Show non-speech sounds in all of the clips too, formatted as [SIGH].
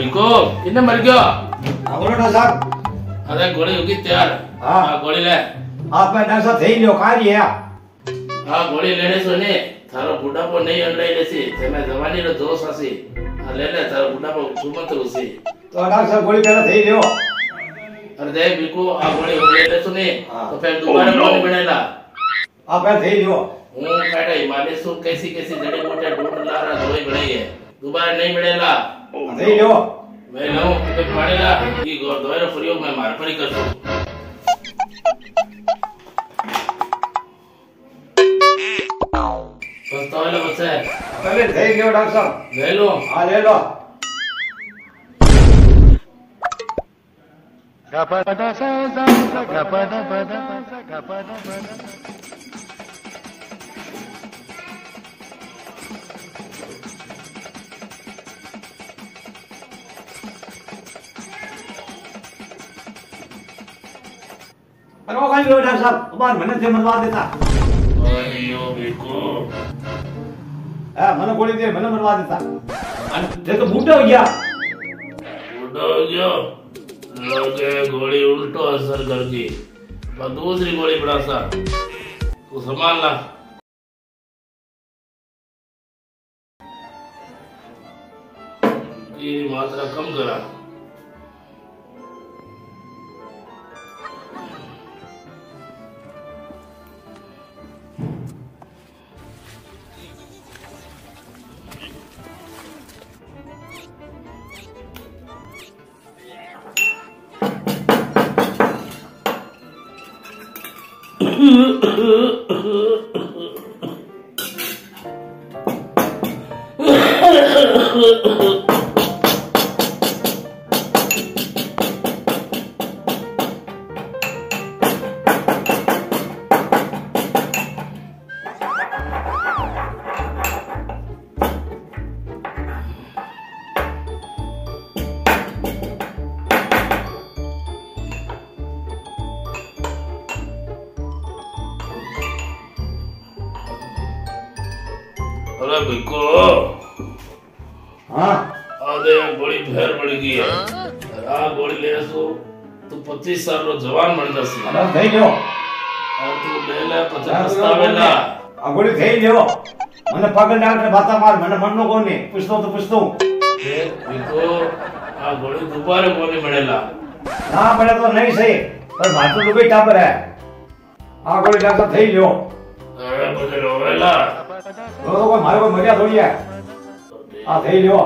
ಬಿಕ್ಕು ಇನ್ನ ಮರ್ಗ್ಯೋ હા બોલો ડોક્ટર સાહેબ ಅದೇ ಗೋಳಿ ಹೋಗಿತ್ತು ಯಾರ್ ಹಾ. ಆ ಗೋಳಿಲೆ આપે ડોક્ટર સાહેબ થઈ ગયો કાર્ય હે ಆ ಗೋಳಿ લેને સોને તારો બુઢાપો નહીં અંડાઈ લેસી તમે જવાનીનો દોષ હસી આ લે લે તારો બુઢાપો સુમંત ઉસી તો ડોક્ટર સાહેબ ગોળી પહેલા થઈ ગયો અરે દે બિકુ આ ગોળી લઈ લેશું ને હા. તો ફેર દુબારા કોની બનેલા આપે થઈ ગયો હું કાઢા હિમાલય શું कैसी कैसी जड़ी बूटी ढूंढ लारा धोई बनाई है दोबारा લઈ લો. મેં નવો ટિકિટ પાડેલા ઈ ગોરદ્વારો પ્રયોગ મેં માર ફરી કરશું. પસ્તાવેલો બસે. તમે લઈ લ્યો ડોક્ટર સાહેબ. લઈ લો. હા લઈ લો. ગપડ પદ करवा कहीं गए डॉक्टर साहब बार मने से मरवा देता। अयो बेको आ मने गोली दे मने मरवा देता। अन ते तो बूढ़ा हो गया। बूढ़ा हो गया? लगे गोली उल्टो असर कर दी पर दूसरी गोली बड़ा सा तू संभाल ला। ये मात्रा कम करा। Uh-huh. અરે ભીખો હા. આ દે ગોળી ફેર પડી ગઈ આ ગોળી લે છું તું પચીસ સાલ નો જવાન બની જશે. અરે થઈ ગયો. આ તું લે લે પચાસ આવેલા આ ગોળી થઈ ગયો. મને પગલ ડાક ને ભાતા માર મને મન નો કોને પૂછતો તો પૂછતો. ભીખો આ ગોળી દુપારે કોને મળેલા. ના મળે તો નહીં સહી. પણ માથું ડૂબી ટાપરે. આ ગોળી ડાક થઈ ગયો. મારે કોઈ મજા થોડી આ થઈ લ્યો.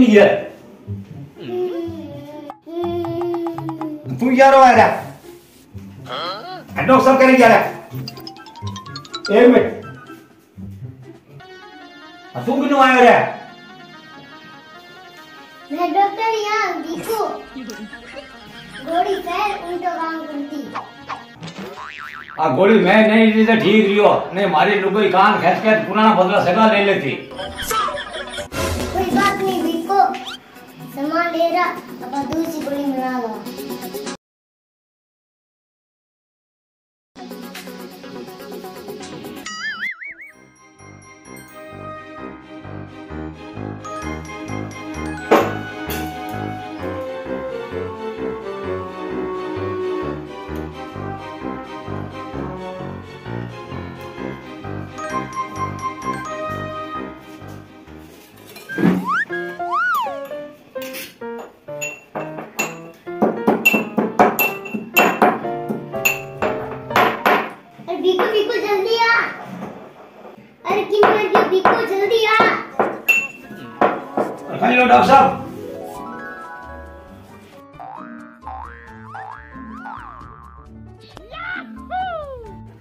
in here. तू यार आ रहा। है डॉक्टर साहब करेंगे यार। एक मिनट। तू क्यों गोली मैं नहीं तो ठीक लियो नहीं मारी लुगई कान खेच के पुराना बदला सगा ले लेती। सामान ले रहा अब दूसरी बिको जल्दी आ। अरे किन मर गया? बिको जल्दी आ। हेलो डॉक्टर साहब।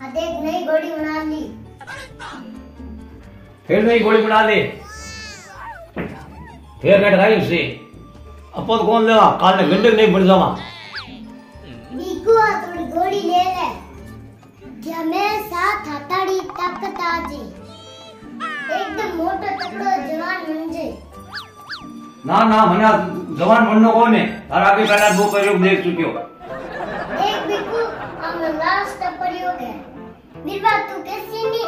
हाँ, फिर नहीं गोली बना ली। फिर कट गई उसे। अपन कौन लेगा? काल ने गंडक नहीं बन जावा। જમેસા થાતાડી તકતાજી એકદમ મોટો તકડો જવાન મણજે ના ના મને જવાન મણનો કોને તારા આગળ પહેલા બહુ પ્રયોગ દેખ ચૂક્યો એક બીકુ આમ લાસ્ટ પ્રયોગ હે નિર્વાત તું કેસી ની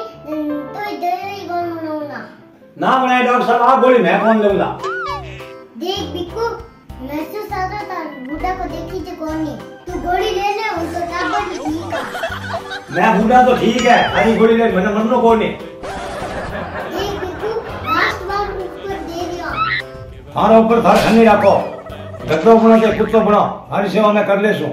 તોય દયોઈ ગોણનો ના ના મને ડોક્ટર સાહેબ આ ગોળી મેં કોણ લેવલા દેખ બીકુ મેસુ સાદા बूढ़ा को देखी जो कौन है? तू गोली ले ले उनको ताबड़ ठीक है? मैं बूढ़ा तो ठीक है अरे गोली ले मैंने मरनो कौन है? एक बिट्टू लास्ट बार ऊपर दे दियो। थारा ऊपर थार खने रखो। गद्दो बनो के कुत्तो बनो हर सेवा मैं कर लेसू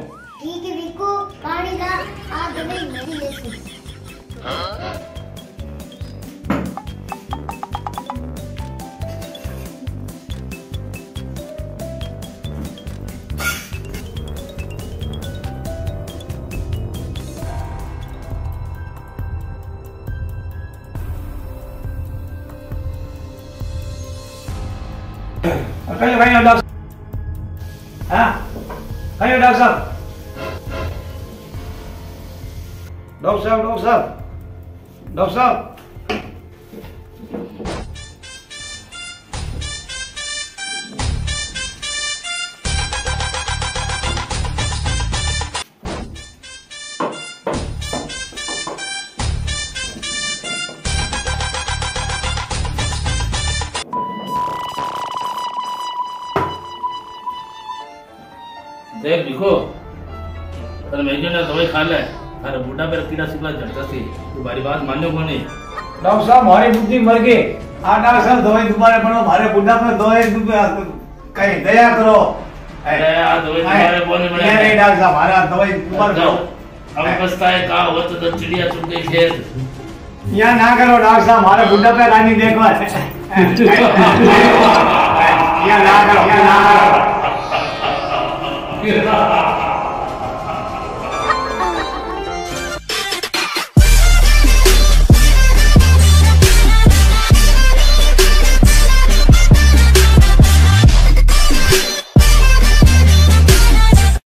Kayo, kayo daw. Ha? Kayo daw sir. Daw sir, daw sir. Daw sir. देख देखो पर मेजर ने दवाई खा ले अरे बूढ़ा पे कीड़ा सिकला झड़ता सी तू बारी बात मान्यो को नहीं डॉक्टर साहब मारी बुद्धि मर गई आ डॉक्टर साहब दवाई दोबारा बनो मारे बुढ़ा पे दवाई कहीं दया करो अरे बड़े डॉक्टर साहब हमारा करो है हो तो चिड़िया यहाँ ना करो डॉक्टर साहब हमारे बुढ़ा पे रानी देखो ना करो [LAUGHS] piedad.